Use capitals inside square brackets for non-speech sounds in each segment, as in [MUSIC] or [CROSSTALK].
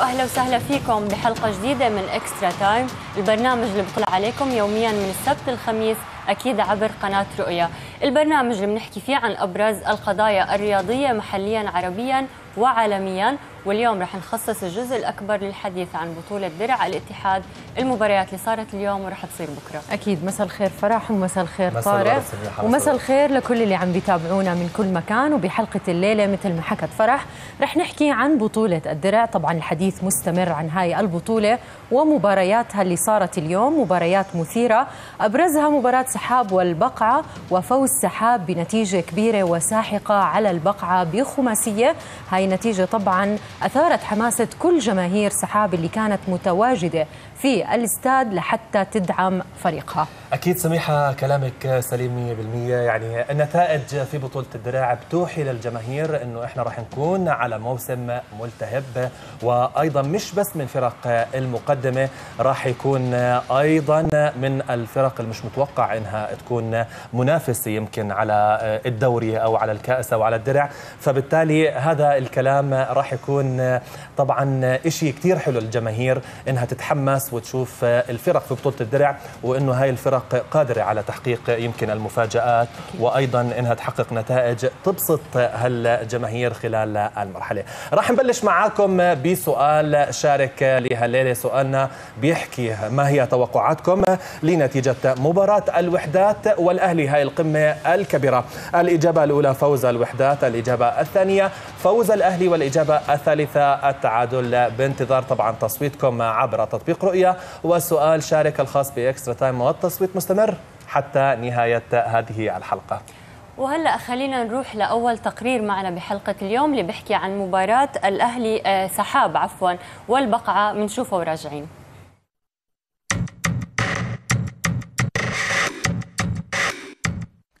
واهلا وسهلا فيكم بحلقة جديدة من Extra Time البرنامج اللي بيطلع عليكم يوميا من السبت للخميس أكيد عبر قناة رؤيا. البرنامج اللي بنحكي فيه عن ابرز القضايا الرياضية محليا عربيا وعالميا. واليوم رح نخصص الجزء الأكبر للحديث عن بطولة درع الاتحاد المباريات اللي صارت اليوم ورح تصير بكرة. أكيد مساء الخير فرح ومساء الخير طارق. ومساء الخير لكل اللي عم بيتابعونا من كل مكان. وبحلقة الليلة مثل ما حكت فرح رح نحكي عن بطولة الدرع. طبعا الحديث مستمر عن هاي البطولة ومبارياتها اللي صارت اليوم مباريات مثيرة. أبرزها مباراة سحاب والبقعة وفوز سحاب بنتيجة كبيرة وساحقة على البقعة بخماسية. هاي النتيجة طبعا أثارت حماسة كل جماهير سحاب اللي كانت متواجدة في الاستاد لحتى تدعم فريقها. أكيد سميحة كلامك سليم 100% يعني النتائج في بطولة الدراع بتوحي للجماهير أنه إحنا راح نكون على موسم ملتهب. وأيضا مش بس من فرق المقدمة راح يكون أيضا من الفرق المش متوقع أنها تكون منافسة يمكن على الدوري أو على الكأس أو على الدرع. فبالتالي هذا الكلام راح يكون طبعا شيء كثير حلو للجماهير أنها تتحمس وتشوف الفرق في بطولة الدرع وأنه هاي الفرق قادرة على تحقيق يمكن المفاجآت وأيضا أنها تحقق نتائج تبسط هالجماهير خلال المرحلة. راح نبلش معاكم بسؤال شارك لهالليلة سؤالنا بيحكي ما هي توقعاتكم لنتيجة مباراة الوحدات والأهلي؟ هاي القمة الكبيرة. الإجابة الأولى فوز الوحدات الإجابة الثانية فوز الأهلي والإجابة الثالثة التعادل. بانتظار طبعا تصويتكم عبر تطبيق رؤيا وسؤال شارك الخاص بإكسترا تايم والتصويت مستمر حتى نهاية هذه الحلقة. وهلأ خلينا نروح لأول تقرير معنا بحلقة اليوم اللي بيحكي عن مباراة الأهلي سحاب عفوا والبقعة بنشوفه وراجعين.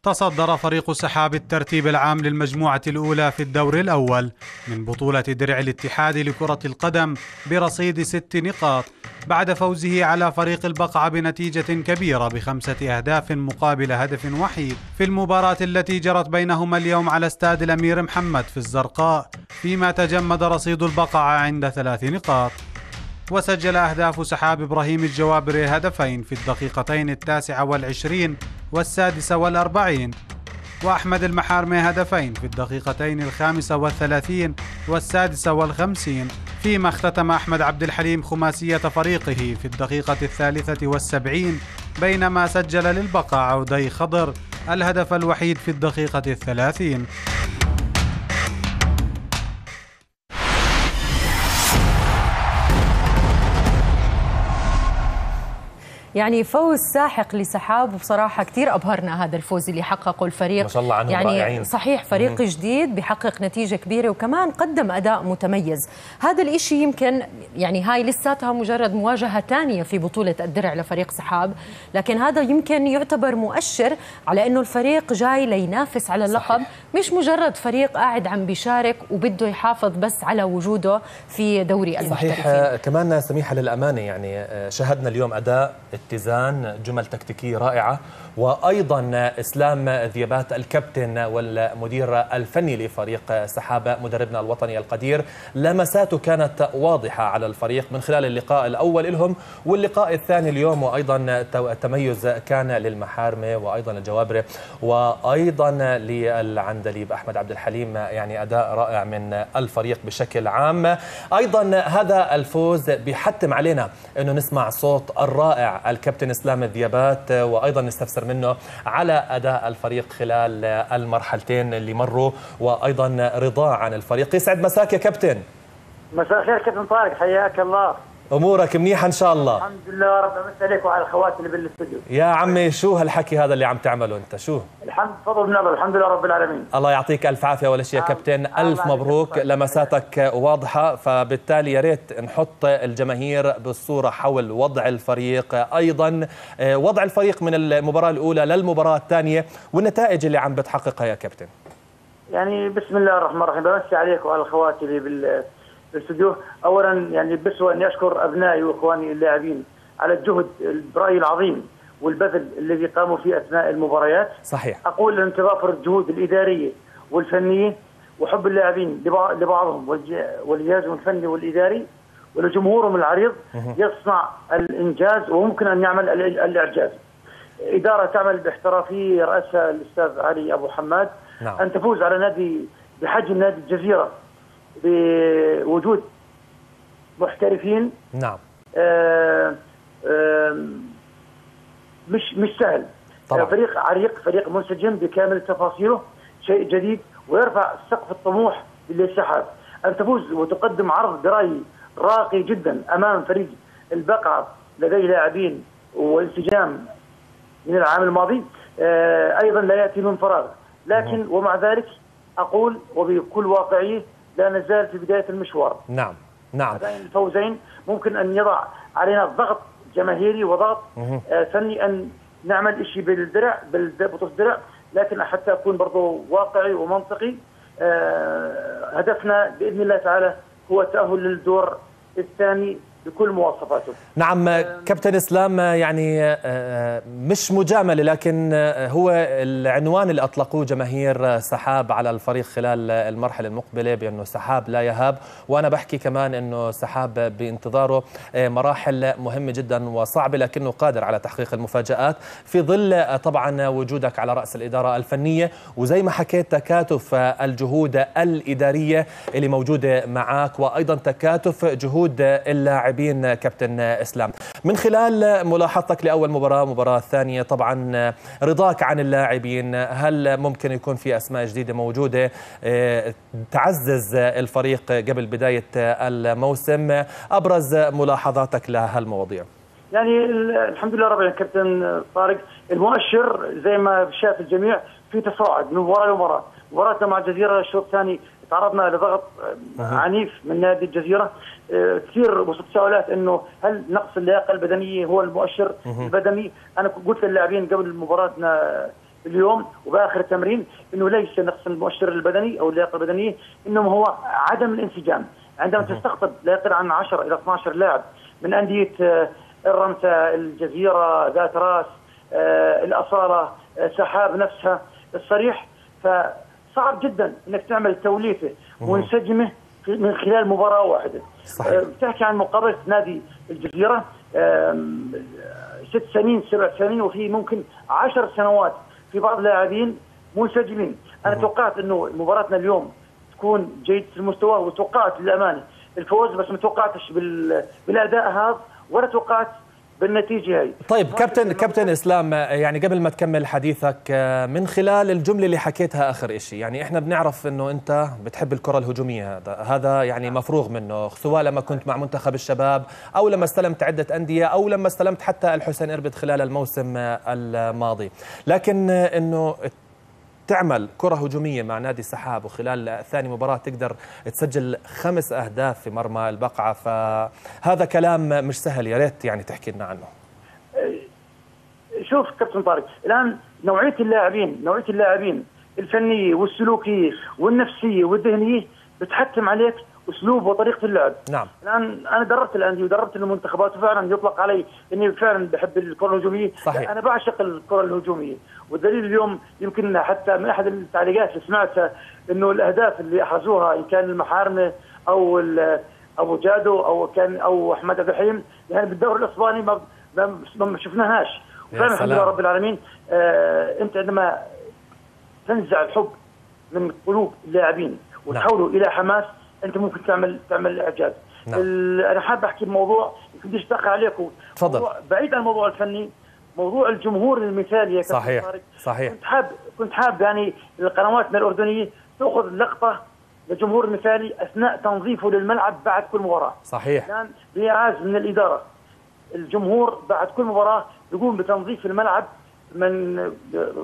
تصدر فريق سحاب الترتيب العام للمجموعة الأولى في الدور الأول من بطولة درع الاتحاد لكرة القدم برصيد ست نقاط بعد فوزه على فريق البقعة بنتيجة كبيرة بخمسة أهداف مقابل هدف وحيد. في المباراة التي جرت بينهما اليوم على استاد الأمير محمد في الزرقاء فيما تجمد رصيد البقعة عند ثلاث نقاط. وسجل أهداف سحاب إبراهيم الجوابري هدفين في الدقيقتين التاسعة والعشرين والسادسة والأربعين. وأحمد المحارمي هدفين في الدقيقتين الخامسة والثلاثين والسادسة والخمسين. فيما اختتم أحمد عبد الحليم خماسية فريقه في الدقيقة الثالثة والسبعين بينما سجل للبقاء عودي خضر الهدف الوحيد في الدقيقة الثلاثين. يعني فوز ساحق لسحاب وبصراحة كثير أبهرنا هذا الفوز اللي حققه الفريق ما شاء الله عنهم يعني رائعين. صحيح فريق مم. جديد بيحقق نتيجة كبيرة وكمان قدم أداء متميز هذا الإشي يمكن يعني هاي لساتها مجرد مواجهة ثانية في بطولة الدرع لفريق سحاب لكن هذا يمكن يعتبر مؤشر على أنه الفريق جاي لينافس على اللقب صحيح. مش مجرد فريق قاعد عم بيشارك وبده يحافظ بس على وجوده في دوري المحترفين صحيح كمان سميحة للأمانة يعني شهدنا اليوم أداء اتزان جمل تكتيكية رائعة. وأيضا إسلام ذيابات الكابتن والمدير الفني لفريق سحابة مدربنا الوطني القدير لمساته كانت واضحة على الفريق من خلال اللقاء الأول لهم واللقاء الثاني اليوم وأيضا التميز كان للمحارمة وأيضا الجوابرة وأيضا للعندليب أحمد عبد الحليم يعني أداء رائع من الفريق بشكل عام. أيضا هذا الفوز بيحتم علينا أنه نسمع صوت الرائع الكابتن إسلام الذيابات وأيضا نستفسر منه على أداء الفريق خلال المرحلتين اللي مروا وأيضا رضاه عن الفريق. يسعد مساك يا كابتن. مساء الخير كابتن طارق حياك الله. أمورك منيحة إن شاء الله. الحمد لله رب امس عليك وعلى اخواتي اللي بالاستوديو. يا عمي شو هالحكي هذا اللي عم تعمله أنت؟ شو؟ الحمد فضل من الله الحمد لله رب العالمين. الله يعطيك ألف عافية أول شيء يا كابتن. ألف مبروك. لمساتك واضحة. فبالتالي يا ريت نحط الجماهير بالصورة حول وضع الفريق. أيضا وضع الفريق من المباراة الأولى للمباراة الثانية. والنتائج اللي عم بتحققها يا كابتن؟ يعني بسم الله الرحمن الرحيم. بمسي عليك وعلى اخواتي اللي بال الاستوديو اولا يعني بسوى اني اشكر أبنائي وإخواني اللاعبين على الجهد برايي العظيم والبذل الذي قاموا فيه أثناء المباريات. صحيح. أقول ان تضافر الجهود الإدارية والفنية وحب اللاعبين لبعضهم والجهازهم الفني والإداري ولجمهورهم العريض يصنع الإنجاز وممكن أن يعمل الإعجاز. إدارة تعمل باحترافيه رأسها الأستاذ علي أبو حماد. نعم. أن تفوز على نادي بحجم نادي الجزيرة. بوجود محترفين. نعم. آه آه مش مش سهل. طبعا. فريق عريق فريق منسجم بكامل تفاصيله شيء جديد ويرفع سقف الطموح للسحاب أن تفوز وتقدم عرض درائي راقي جدا أمام فريق البقعة لديه لاعبين وانسجام من العام الماضي آه أيضا لا يأتي من فراغ. لكن ومع ذلك أقول وبكل واقعيه لا نزال في بداية المشوار. نعم نعم. هذين الفوزين ممكن أن يضع علينا ضغط جماهيري وضغط آه فني أن نعمل شيء بالدرع ببطوله الدرع لكن حتى أكون برضه واقعي ومنطقي آه هدفنا بإذن الله تعالى هو التاهل للدور الثاني بكل مواصفاته. نعم كابتن إسلام يعني آه، آه، مش مجاملة لكن آه، هو العنوان اللي أطلقوه جماهير سحاب على الفريق خلال المرحلة المقبلة بأنه سحاب لا يهاب. وأنا بحكي كمان إنه سحاب بانتظاره مراحل مهمة جدا وصعبة لكنه قادر على تحقيق المفاجآت. في ظل طبعا وجودك على رأس الإدارة الفنية وزي ما حكيت تكاتف الجهود الإدارية اللي موجودة معك وأيضا تكاتف جهود اللاعبين اللاعبين كابتن إسلام. من خلال ملاحظتك لأول مباراة مباراة ثانية طبعا رضاك عن اللاعبين. هل ممكن يكون في أسماء جديدة موجودة؟ تعزز الفريق قبل بداية الموسم. أبرز ملاحظاتك لهالمواضيع يعني الحمد لله رب كابتن طارق. المؤشر زي ما شاف الجميع في تصاعد من مباراة لمباراة. مباراتنا مع الجزيرة الشوط الثاني تعرضنا لضغط عنيف من نادي الجزيرة. آه، كثير تساؤلات إنه هل نقص اللياقة البدنية هو المؤشر البدني؟ أنا قلت للاعبين قبل مباراتنا اليوم وبآخر التمرين إنه ليس نقص المؤشر البدني أو اللياقة البدنية إنما هو عدم الانسجام. عندما تستقطب لا يقل عن 10 إلى 12 لاعب من أندية آه، الرمسة الجزيرة ذات راس آه، الأصالة سحاب نفسها الصريح فصعب جدا إنك تعمل توليفة منسجمة من خلال مباراة واحدة. صحيح. أه، بتحكي عن مقابله نادي الجزيرة. ست سنين سبع سنين وفي ممكن عشر سنوات في بعض اللاعبين منسجمين. أنا توقعت إنه مباراتنا اليوم تكون جيدة المستوى وتوقعت للأمانة الفوز بس ما توقعتش بالأداء هذا ولا توقعت بالنتيجة هي طيب كابتن كابتن إسلام يعني قبل ما تكمل حديثك من خلال الجملة اللي حكيتها آخر شيء يعني إحنا بنعرف إنه أنت بتحب الكرة الهجومية هذا هذا يعني مفروغ منه سواء لما كنت مع منتخب الشباب أو لما استلمت عدة أندية أو لما استلمت حتى الحسين إربد خلال الموسم الماضي. لكن إنه تعمل كرة هجومية مع نادي السحاب وخلال ثاني مباراة تقدر تسجل خمس أهداف في مرمى البقعة. فهذا كلام مش سهل. يا ريت يعني تحكي لنا عنه. شوف كابتن طارق الآن نوعية اللاعبين نوعية اللاعبين الفنية والسلوكية والنفسية والذهنية بتحتم عليك أسلوب وطريقة اللعب. نعم. الآن أنا دربت الأندية ودربت المنتخبات وفعلا يطلق علي إني فعلا بحب الكرة الهجومية. صحيح. أنا بعشق الكرة الهجومية. والدليل اليوم يمكن حتى من أحد التعليقات اللي سمعتها إنه الأهداف اللي احرزوها إن كان المحارمه أو أبو جادو أو كان أو أحمد عبد الحليم يعني بالدوري الإسباني ما ما شفناهاش. فعلا الحمد لله رب العالمين آه أنت عندما تنزع الحب من قلوب اللاعبين وتحوله نعم. إلى حماس انت ممكن تعمل تعمل إعجاز. نعم. أنا حابب أحكي بموضوع يمكن اشتق عليكم تفضل. بعيد عن الموضوع الفني موضوع الجمهور المثالي يا صحيح صحيح. كنت حاب كنت حاب يعني قنواتنا الاردنيه تأخذ لقطة للجمهور المثالي أثناء تنظيفه للملعب بعد كل مباراة. صحيح. الآن باعاز من الإدارة. الجمهور بعد كل مباراة يقوم بتنظيف الملعب من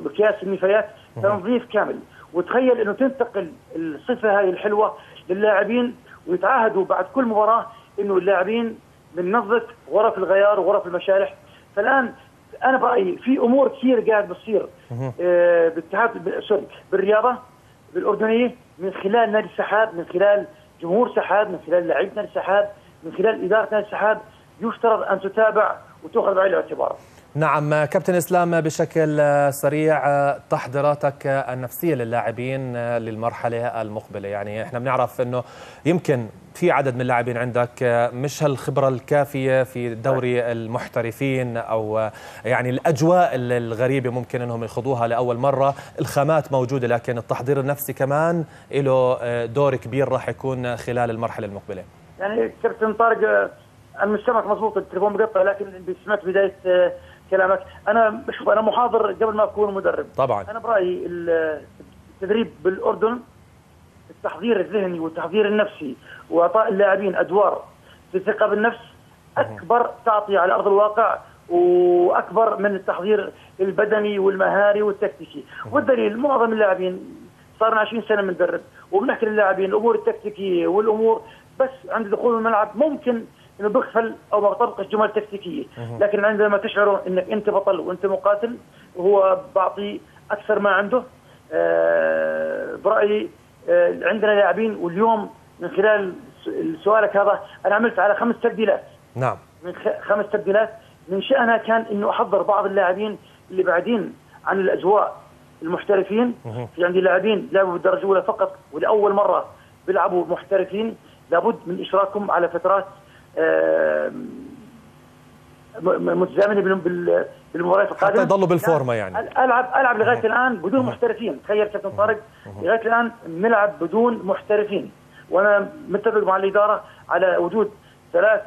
بكياس النفايات تنظيف كامل. وتخيل إنه تنتقل الصفة هاي الحلوة للاعبين ويتعاهدوا بعد كل مباراة إنه اللاعبين بننظف غرف الغيار وغرف المشارح. فالآن أنا برأيي في أمور كثير قاعد بتصير آه بالاتحاد سوري بالرياضة بالأردنية من خلال نادي السحاب من خلال جمهور سحاب من خلال لعيبه نادي السحاب من خلال إدارة نادي السحاب يفترض أن تتابع وتؤخذ بعين الاعتبار. نعم كابتن إسلام بشكل سريع تحضيراتك النفسية للاعبين للمرحلة المقبلة. يعني إحنا بنعرف إنه يمكن في عدد من اللاعبين عندك مش هالخبرة الكافية في دوري المحترفين أو يعني الأجواء الغريبة ممكن أنهم يخوضوها لأول مرة. الخامات موجودة لكن التحضير النفسي كمان له دور كبير راح يكون خلال المرحلة المقبلة. يعني كابتن طارق أنا مش سامعك مضبوط التليفون مقطع لكن سمعت بداية كلامك. أنا شوف أنا محاضر قبل ما أكون مدرب. طبعا. أنا برأيي التدريب بالأردن التحضير الذهني والتحضير النفسي وإعطاء اللاعبين أدوار في الثقه بالنفس أكبر تعطي على أرض الواقع وأكبر من التحضير البدني والمهاري والتكتيكي. والدليل معظم اللاعبين صار لنا 20 سنه بندرب وبنحكي للاعبين الأمور التكتيكية والأمور بس عند دخول الملعب ممكن إنه بيغفل أو ما بطبقش جمل تكتيكيه لكن عندما تشعر إنك أنت بطل وأنت مقاتل هو بعطي أكثر ما عنده. أه برأيي أه عندنا لاعبين واليوم من خلال سؤالك هذا أنا عملت على خمس تبديلات. نعم. من خمس تبديلات. من شأنها كان إنه أحضر بعض اللاعبين اللي بعدين عن الأجواء المحترفين. في عندي لاعبين لعبوا بالدرجة الأولى فقط ولأول مرة بيلعبوا محترفين. لابد من إشراكهم على فترات متزامنه بالمباريات القادمة. حتى يضلوا بالفورمة يعني. العب ألعب لغاية الآن بدون محترفين. تخيل كابتن طارق. لغاية الآن نلعب بدون محترفين. وأنا متفق مع الإدارة على وجود ثلاث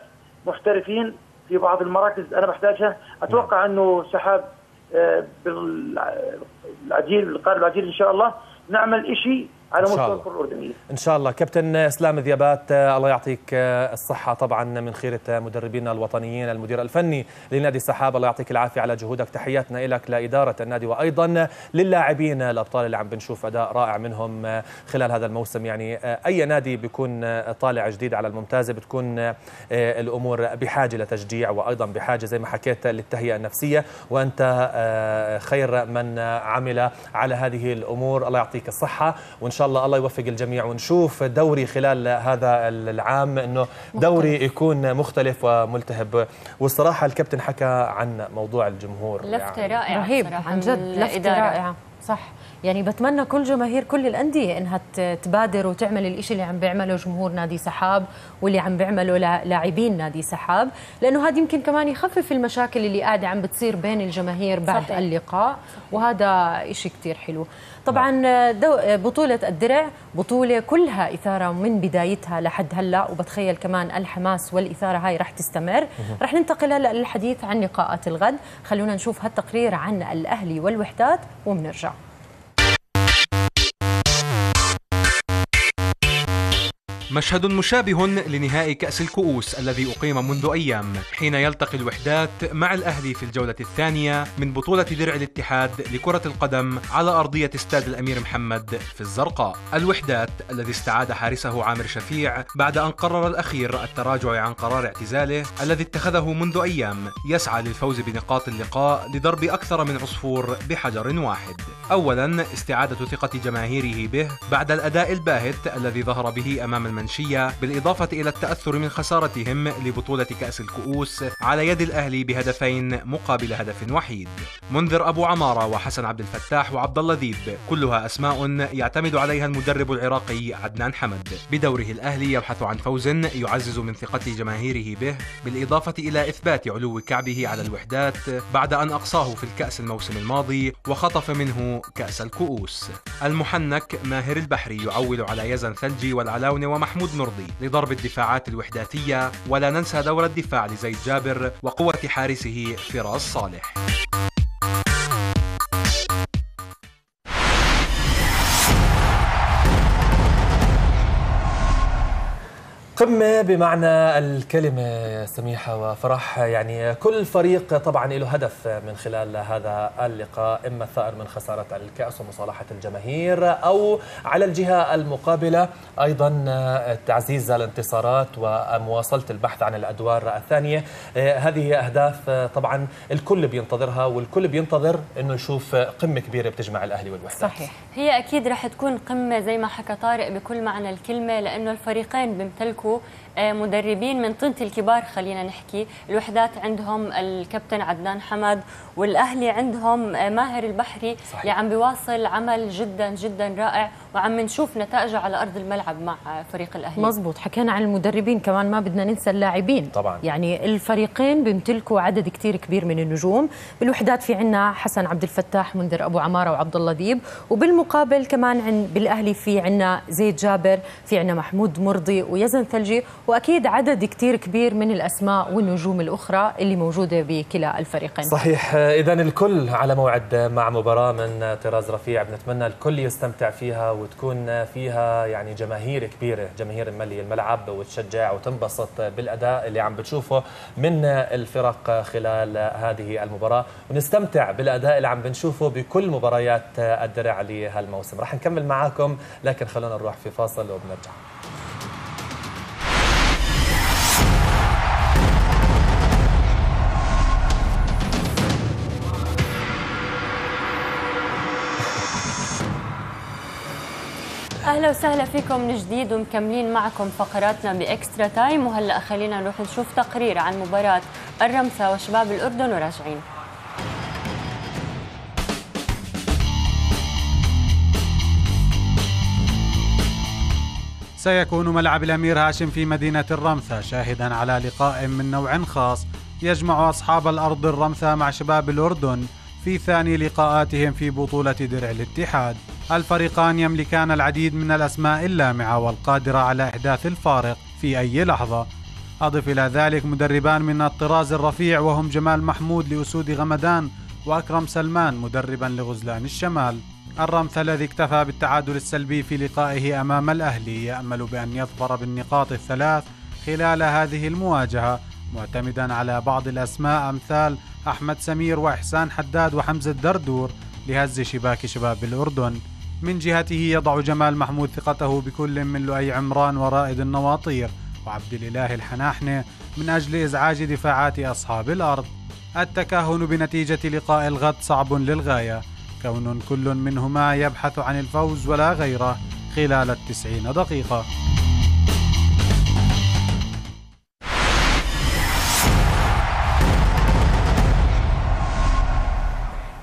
محترفين في بعض المراكز أنا بحتاجها. أتوقع أنه سحاب بالعجيل القادم العجيل إن شاء الله. نعمل شيء على مستوى الكرة الأردنية. إن شاء الله. كابتن إسلام ذيابات الله يعطيك الصحة طبعا من خيرة مدربينا الوطنيين المدير الفني لنادي سحاب الله يعطيك العافية على جهودك. تحياتنا لك لإدارة النادي وأيضا للاعبين الأبطال اللي عم بنشوف أداء رائع منهم خلال هذا الموسم. يعني أي نادي بيكون طالع جديد على الممتازة بتكون الأمور بحاجة لتشجيع وأيضا بحاجة زي ما حكيت للتهيئة النفسية. وأنت خير من عمل على هذه الأمور. الله يعطيك الصحة. وإن شاء الله الله يوفق الجميع. ونشوف دوري خلال هذا العام إنه دوري يكون مختلف وملتهب. والصراحة الكابتن حكى عن موضوع الجمهور. لفته يعني رائعة رهيب عن جد لفته رائعة. صح. يعني بتمنى كل جماهير كل الأندية إنها تبادر وتعمل الإشي اللي عم بيعمله جمهور نادي سحاب واللي عم بيعمله لاعبين نادي سحاب لأنه هذا يمكن كمان يخفف المشاكل اللي قاعدة عم بتصير بين الجماهير بعد صحيح. اللقاء وهذا إشي كتير حلو. طبعا بطولة الدرع بطولة كلها إثارة من بدايتها لحد هلأ وبتخيل كمان الحماس والإثارة هاي رح تستمر. رح ننتقل هلأ للحديث عن لقاءات الغد. خلونا نشوف هالتقرير عن الأهلي والوحدات وبنرجع مشهد مشابه لنهائي كأس الكؤوس الذي أقيم منذ أيام حين يلتقي الوحدات مع الأهلي في الجولة الثانية من بطولة درع الاتحاد لكرة القدم على أرضية استاد الأمير محمد في الزرقاء. الوحدات الذي استعاد حارسه عامر شفيع بعد أن قرر الأخير التراجع عن قرار اعتزاله الذي اتخذه منذ أيام يسعى للفوز بنقاط اللقاء لضرب أكثر من عصفور بحجر واحد. أولا استعادة ثقة جماهيره به بعد الأداء الباهت الذي ظهر به أمام المنشية بالإضافة إلى التأثر من خسارتهم لبطولة كأس الكؤوس على يد الأهلي بهدفين مقابل هدف وحيد. منذر أبو عمارة وحسن عبد الفتاح وعبد الله ذيب كلها أسماء يعتمد عليها المدرب العراقي عدنان حمد. بدوره الأهلي يبحث عن فوز يعزز من ثقة جماهيره به بالإضافة إلى إثبات علو كعبه على الوحدات بعد أن أقصاه في الكأس الموسم الماضي وخطف منه كأس الكؤوس. المحنك ماهر البحري يعول على يزن ثلجي والعلاونة ومحمود نرضي لضرب الدفاعات الوحداتية ولا ننسى دور الدفاع لزيد جابر وقوة حارسه فراس صالح. قمة بمعنى الكلمة سميحة وفرح. يعني كل فريق طبعا له هدف من خلال هذا اللقاء إما الثائر من خسارة الكأس ومصالحة الجماهير أو على الجهة المقابلة. أيضا تعزيز الانتصارات ومواصلة البحث عن الأدوار الثانية. هذه أهداف طبعا الكل بينتظرها والكل بينتظر أنه يشوف قمة كبيرة بتجمع الأهلي والوحدة صحيح. هي أكيد رح تكون قمة زي ما حكى طارق بكل معنى الكلمة لأنه الفريقين بيمتلكوا بيمتلكوا آه، مدربين من طينة الكبار خلينا نحكي. الوحدات عندهم الكابتن عدنان حمد والأهلي عندهم آه، ماهر البحري صحيح. اللي عم بيواصل عمل جدا جدا رائع وعم نشوف نتائجه على أرض الملعب مع فريق الأهلي. مزبوط حكينا عن المدربين كمان ما بدنا ننسى اللاعبين. طبعا. يعني الفريقين بيمتلكوا عدد كتير كبير من النجوم. بالوحدات في عنا حسن عبد الفتاح منذر أبو عمارة وعبد الله ديب. وبالمقابل كمان عن بالأهلي في عنا زيد جابر في عنا محمود مرضي ويزن ثلجي وأكيد عدد كثير كبير من الأسماء والنجوم الأخرى اللي موجودة بكلا الفريقين. صحيح. اذا الكل على موعد مع مباراة من طراز رفيع. بنتمنى الكل يستمتع فيها وتكون فيها يعني جماهير كبيرة جماهير ملي الملعب وتشجع وتنبسط بالأداء اللي عم بتشوفه من الفرق خلال هذه المباراة. ونستمتع بالأداء اللي عم بنشوفه بكل مباريات الدرع لهالموسم. رح نكمل معاكم لكن خلونا نروح في فاصل وبنرجع. أهلا وسهلا فيكم من جديد ومكملين معكم فقراتنا بإكسترا تايم. وهلا خلينا نروح نشوف تقرير عن مباراة الرمسة وشباب الأردن وراجعين. سيكون ملعب الأمير هاشم في مدينة الرمثة شاهدا على لقاء من نوع خاص يجمع أصحاب الأرض الرمثة مع شباب الأردن في ثاني لقاءاتهم في بطولة درع الاتحاد. الفريقان يملكان العديد من الأسماء اللامعة والقادرة على إحداث الفارق في أي لحظة. أضف إلى ذلك مدربان من الطراز الرفيع وهم جمال محمود لأسود غمدان وأكرم سلمان مدربا لغزلان الشمال. الرمث الذي اكتفى بالتعادل السلبي في لقائه أمام الأهلي يأمل بأن يظفر بالنقاط الثلاث خلال هذه المواجهة معتمدا على بعض الأسماء أمثال أحمد سمير وإحسان حداد وحمزة دردور لهز شباك شباب الأردن. من جهته يضع جمال محمود ثقته بكل من لؤي عمران ورائد النواطير وعبد الإله الحناحنة من أجل إزعاج دفاعات أصحاب الأرض. التكهن بنتيجة لقاء الغد صعب للغاية. كون كل منهما يبحث عن الفوز ولا غيره خلال التسعين دقيقة.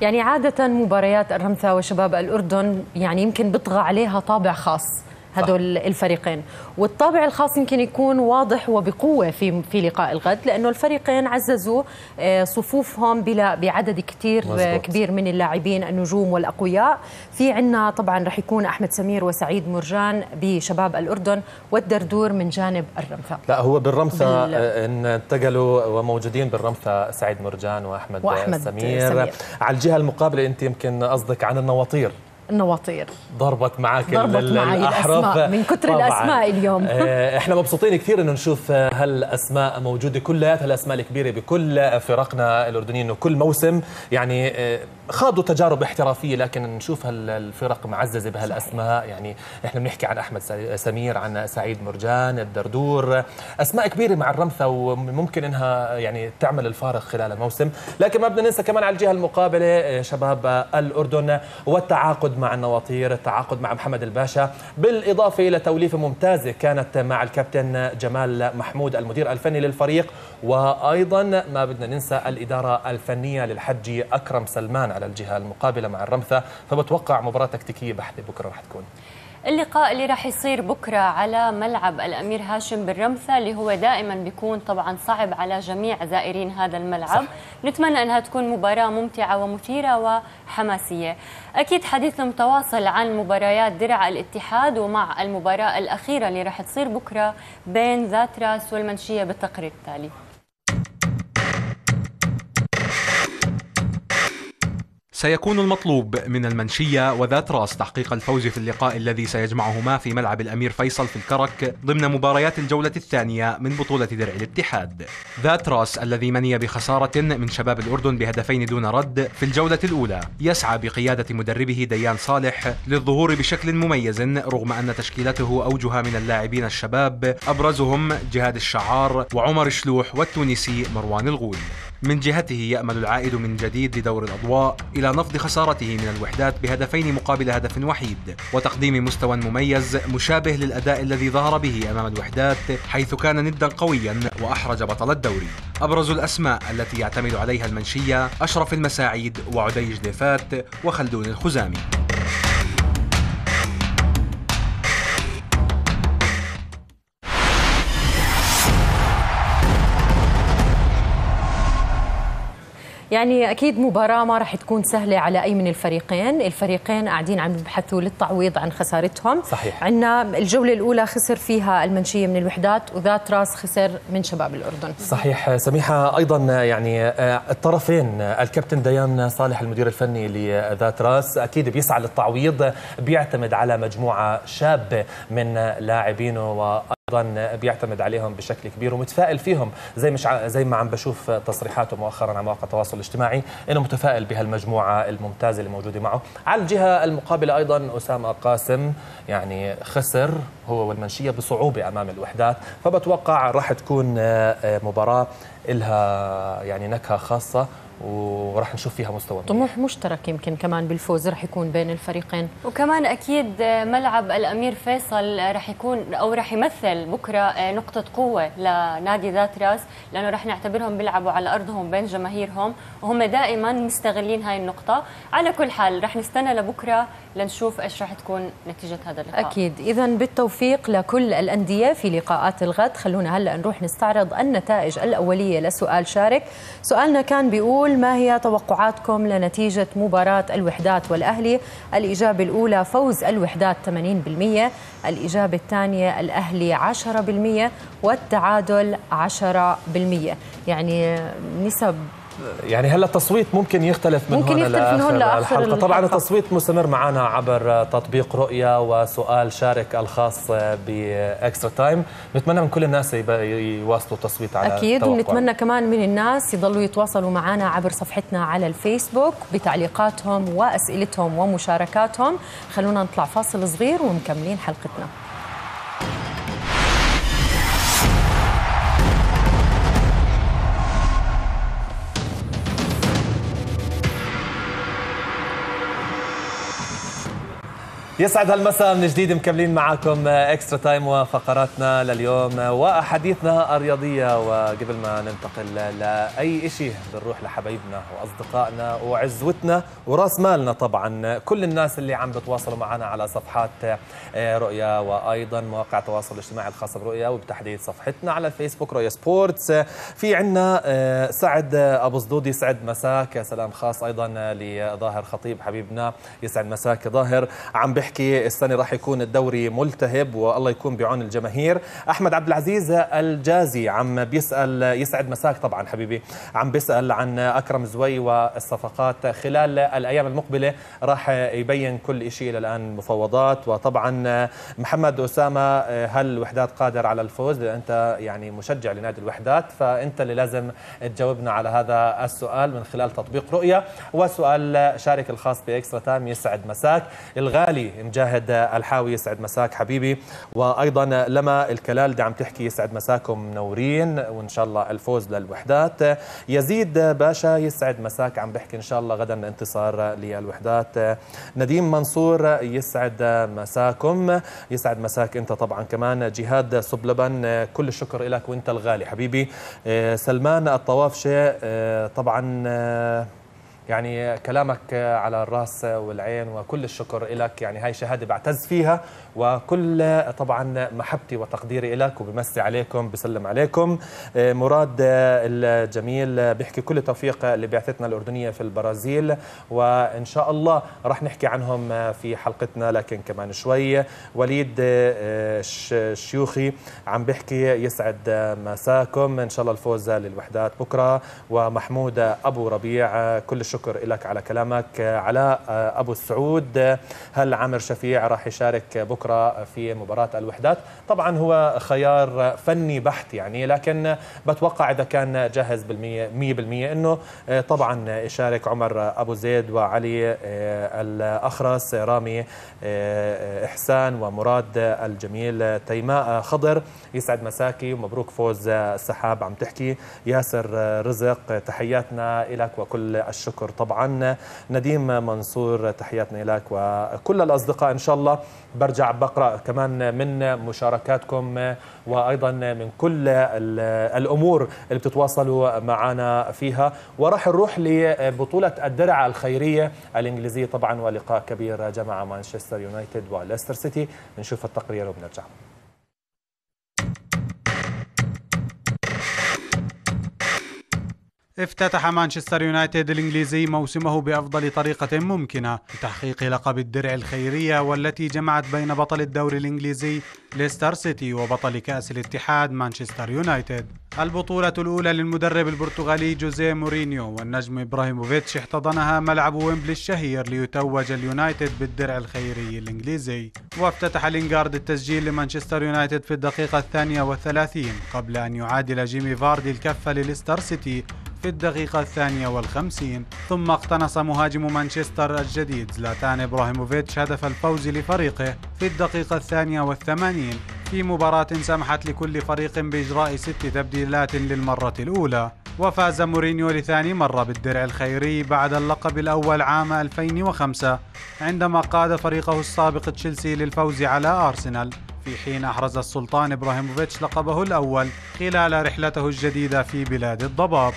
يعني عادة مباريات الرمثة وشباب الأردن يعني يمكن بيطغى عليها طابع خاص. هدول الفريقين. والطابع الخاص يمكن يكون واضح وبقوة في في لقاء الغد لأنه الفريقين عززوا آه، صفوفهم بلا بعدد كثير كبير من اللاعبين النجوم والأقوياء. في عنا طبعا رح يكون أحمد سمير وسعيد مرجان بشباب الأردن والدردور من جانب الرمثة. لا هو بالرمثة بال... آه، انتقلوا وموجودين بالرمثة سعيد مرجان وأحمد, وأحمد سمير. سمير. على الجهة المقابلة أنت يمكن قصدك عن النواطير. النواطير. ضربت معك ضربت معي الأسماء. من كثر الأسماء اليوم. [LAUGHS] آه، إحنا مبسوطين كثير إنه نشوف هالأسماء موجودة كلياتها الأسماء الكبيرة بكل فرقنا الأردنيين وكل موسم. يعني آه، خاضوا تجارب احترافية لكن نشوف الفرق معززة بهالأسماء. يعني إحنا بنحكي عن أحمد سمير عن سعيد مرجان الدردور. أسماء كبيرة مع الرمثة وممكن إنها يعني تعمل الفارق خلال الموسم. لكن ما بدنا ننسى كمان على الجهة المقابلة آه، شباب الأردن والتعاقد مع النواطير التعاقد مع محمد الباشا. بالإضافة إلى توليفة ممتازة كانت مع الكابتن جمال محمود المدير الفني للفريق. وأيضا ما بدنا ننسى الإدارة الفنية للحجي أكرم سلمان على الجهة المقابلة مع الرمثة. فبتوقع مباراة تكتيكية بحتة بكرة رح تكون. اللقاء اللي راح يصير بكرة على ملعب الأمير هاشم بالرمثة اللي هو دائما بيكون طبعا صعب على جميع زائرين هذا الملعب. صح. نتمنى أنها تكون مباراة ممتعة ومثيرة وحماسية. أكيد حديثنا متواصل عن مباريات درع الاتحاد ومع المباراة الأخيرة اللي راح تصير بكرة بين ذات راس والمنشية بالتقرير التالي. سيكون المطلوب من المنشية وذات راس تحقيق الفوز في اللقاء الذي سيجمعهما في ملعب الأمير فيصل في الكرك ضمن مباريات الجولة الثانية من بطولة درع الاتحاد. ذات راس الذي مني بخسارة من شباب الأردن بهدفين دون رد في الجولة الأولى يسعى بقيادة مدربه ديان صالح للظهور بشكل مميز رغم أن تشكيلته أوجها من اللاعبين الشباب أبرزهم جهاد الشعار وعمر شلوح والتونسي مروان الغول. من جهته يأمل العائد من جديد لدور الأضواء إلى نفض خسارته من الوحدات بهدفين مقابل هدف وحيد وتقديم مستوى مميز مشابه للأداء الذي ظهر به أمام الوحدات حيث كان ندا قويا وأحرج بطل الدوري. أبرز الأسماء التي يعتمد عليها المنشية أشرف المساعيد وعدي جليفات وخلدون الخزامي. يعني أكيد مباراة ما راح تكون سهلة على أي من الفريقين، الفريقين قاعدين عم يبحثوا للتعويض عن خسارتهم. صحيح. عندنا الجولة الأولى خسر فيها المنشية من الوحدات وذات راس خسر من شباب الأردن. صحيح. سميحة أيضا يعني آه، الطرفين الكابتن ديان صالح المدير الفني لذات راس أكيد بيسعى للتعويض بيعتمد على مجموعة شابه من لاعبينه أيضا بيعتمد عليهم بشكل كبير ومتفائل فيهم زي مش زي ما عم بشوف تصريحاته مؤخرا على مواقع التواصل الاجتماعي إنه متفائل بهالمجموعه الممتازة اللي موجودة معه. على الجهة المقابلة أيضا أسامة قاسم يعني خسر هو والمنشية بصعوبة أمام الوحدات فبتوقع راح تكون مباراة لها يعني نكهة خاصة. وراح نشوف فيها مستوى. طموح مشترك يمكن كمان بالفوز راح يكون بين الفريقين. وكمان أكيد ملعب الأمير فيصل راح يكون أو راح يمثل بكرة نقطة قوة لنادي ذات راس لأنه راح نعتبرهم بيلعبوا على أرضهم بين جماهيرهم وهم دائما مستغلين هاي النقطة. على كل حال راح نستنى لبكرة لنشوف إيش راح تكون نتيجة هذا اللقاء. أكيد. اذا بالتوفيق لكل الأندية في لقاءات الغد. خلونا هلأ نروح نستعرض النتائج الأولية لسؤال شارك. سؤالنا كان بيقول ما هي توقعاتكم لنتيجة مباراة الوحدات والأهلي؟ الإجابة الأولى فوز الوحدات 80% الإجابة الثانية الأهلي 10% والتعادل 10% يعني نسب يعني هلا التصويت ممكن يختلف من ممكن هون يختلف من هون لآخر الحلقة. الحلقة. طبعا التصويت مستمر معنا عبر تطبيق رؤيا وسؤال شارك الخاص بإكسترا تايم نتمنى من كل الناس يواصلوا التصويت على توقع. ونتمنى كمان من الناس يضلوا يتواصلوا معنا عبر صفحتنا على الفيسبوك بتعليقاتهم وأسئلتهم ومشاركاتهم خلونا نطلع فاصل صغير ومكملين حلقتنا يسعد هالمساء من جديد مكملين معكم Extra Time وفقراتنا لليوم وأحاديثنا الرياضية. وقبل ما ننتقل لأي شيء بنروح لحبايبنا وأصدقائنا وعزوتنا وراس مالنا طبعا. كل الناس اللي عم بتواصلوا معنا على صفحات رؤيا وأيضا مواقع التواصل الاجتماعي الخاصه برؤيا وبتحديد صفحتنا على الفيسبوك رؤيا Sports. في عندنا سعد أبو صدود يسعد مساك. سلام خاص أيضا لظاهر خطيب حبيبنا يسعد مساك. ظاهر عم بيحكي السنة راح يكون الدوري ملتهب والله يكون بعون الجماهير. أحمد عبد العزيز الجازي عم بيسال يسعد مساك طبعا حبيبي. عم بيسأل عن أكرم زوي والصفقات. خلال الأيام المقبلة راح يبين كل شيء إلى الآن مفاوضات وطبعا محمد أسامة هل الوحدات قادر على الفوز؟ أنت يعني مشجع لنادي الوحدات فأنت اللي لازم تجاوبنا على هذا السؤال من خلال تطبيق رؤيا وسؤال شارك الخاص بإكسترا تايم يسعد مساك. الغالي مجاهد الحاوي يسعد مساك حبيبي. وأيضا لما الكلال عم تحكي يسعد مساكم منورين وإن شاء الله الفوز للوحدات. يزيد باشا يسعد مساك عم بحكي إن شاء الله غدا انتصار للوحدات. نديم منصور يسعد مساكم. يسعد مساك أنت طبعا كمان. جهاد صبلبن كل الشكر لك وأنت الغالي حبيبي. سلمان الطوافشه طبعا يعني كلامك على الرأس والعين وكل الشكر لك يعني هاي شهادة بعتز فيها. وكل طبعا محبتي وتقديري لك وبمسي عليكم بسلم عليكم. مراد الجميل بيحكي كل التوفيق لبعثتنا الأردنية في البرازيل وإن شاء الله رح نحكي عنهم في حلقتنا لكن كمان شوي. وليد الشيوخي عم بيحكي يسعد مساكم. إن شاء الله الفوز للوحدات بكرة. ومحمود أبو ربيع كل الشكر لك على كلامك علاء أبو السعود هل عامر شفيع راح يشارك بكرة في مباراة الوحدات. طبعا هو خيار فني بحت يعني لكن بتوقع إذا كان جاهز بالمية 100% إنه طبعا يشارك عمر أبو زيد وعلي الأخرس رامي إحسان ومراد الجميل تيماء خضر. يسعد مساكي ومبروك فوز السحاب عم تحكي ياسر رزق. تحياتنا لك وكل الشكر. طبعا نديم منصور تحياتنا لك وكل الأصدقاء. إن شاء الله برجع بقرأ كمان من مشاركاتكم وأيضا من كل الأمور اللي بتتواصلوا معنا فيها. وراح نروح لبطولة الدرع الخيرية الإنجليزية طبعا ولقاء كبير جمع مانشستر يونايتد وليستر سيتي. نشوف التقرير وبنرجع. افتتح مانشستر يونايتد الإنجليزي موسمه بأفضل طريقة ممكنة لتحقيق لقب الدرع الخيرية والتي جمعت بين بطل الدوري الإنجليزي ليستر سيتي وبطل كأس الاتحاد مانشستر يونايتد. البطولة الأولى للمدرب البرتغالي جوزيه مورينيو والنجم إبراهيموفيتش احتضنها ملعب ويمبلي الشهير ليتوج اليونايتد بالدرع الخيري الإنجليزي. وافتتح لينغارد التسجيل لمانشستر يونايتد في الدقيقة الثانية والثلاثين قبل أن يعادل جيمي فاردي الكفة لليستر سيتي في الدقيقة الثانية والخمسين ثم اقتنص مهاجم مانشستر الجديد زلاتان إبراهيموفيتش هدف الفوز لفريقه في الدقيقة الثانية والثمانين في مباراة سمحت لكل فريق بإجراء ست تبديلات للمرة الأولى. وفاز مورينيو لثاني مرة بالدرع الخيري بعد اللقب الأول عام 2005 عندما قاد فريقه السابق تشيلسي للفوز على أرسنال. في حين أحرز السلطان إبراهيموفيتش لقبه الأول خلال رحلته الجديدة في بلاد الضباب.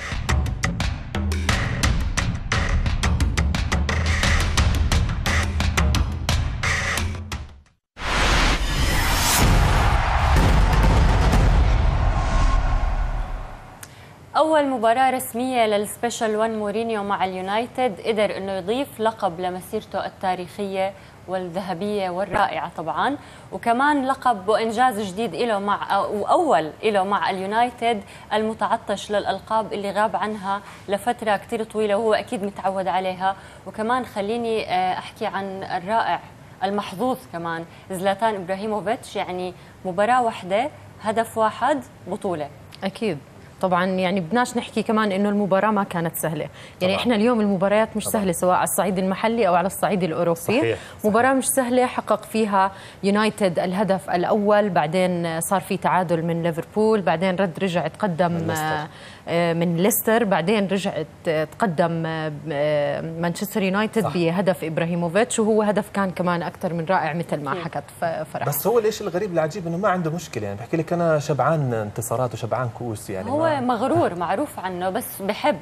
أول مباراة رسمية لل special 1 مورينيو مع اليونايتد قدر أنه يضيف لقب لمسيرته التاريخية والذهبية والرائعة طبعا. وكمان لقب وإنجاز جديد له مع وأول له مع اليونايتد المتعطش للألقاب اللي غاب عنها لفترة كتير طويلة وهو أكيد متعود عليها. وكمان خليني آه، أحكي عن الرائع المحظوظ كمان زلاتان إبراهيموفيتش يعني مباراة واحدة هدف واحد بطولة. أكيد. طبعا يعني بدناش نحكي كمان إنه المباراة ما كانت سهلة يعني طبعا. إحنا اليوم المباريات مش طبعا. سهلة سواء على الصعيد المحلي أو على الصعيد الأوروبي صحيح. مباراة مش سهلة حقق فيها يونايتد الهدف الأول بعدين صار في تعادل من ليفربول بعدين رد رجع تقدم من ليستر. بعدين رجعت تقدم آه، مانشستر يونايتد بهدف إبراهيموفيتش وهو هدف كان كمان أكثر من رائع مثل ما حكت فرح. بس هو ليش الغريب العجيب إنه ما عنده مشكلة؟ يعني بحكي لك أنا شبعان انتصارات وشبعان كؤوس يعني هو مغرور معروف عنه بس بحب.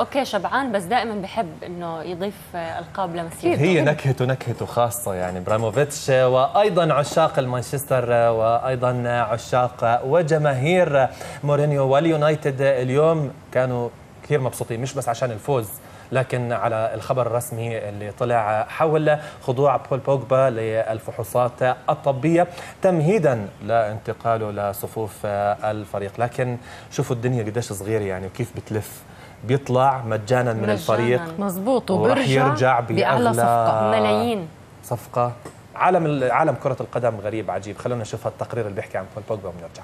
okay شبعان بس دائما بحب إنه يضيف ألقاب لمسيرته هي نكهته نكهته خاصة يعني. إبراهيموفيتش وأيضا عشاق المانشستر وأيضا عشاق وجماهير مورينيو واليونايتد اليوم. كانوا كثير مبسوطين مش بس عشان الفوز لكن على الخبر الرسمي اللي طلع حول خضوع بول بوجبا للفحوصات الطبية تمهيدا لانتقاله لصفوف الفريق. لكن شوفوا الدنيا قديش صغيرة يعني وكيف بتلف. بيطلع مجانا من الفريق. مزبوط وبرجع يرجع بأغلى صفقة ملايين. صفقة. عالم عالم كرة القدم غريب عجيب. خلونا نشوف التقرير اللي بيحكي عن بول بوجبا ونرجع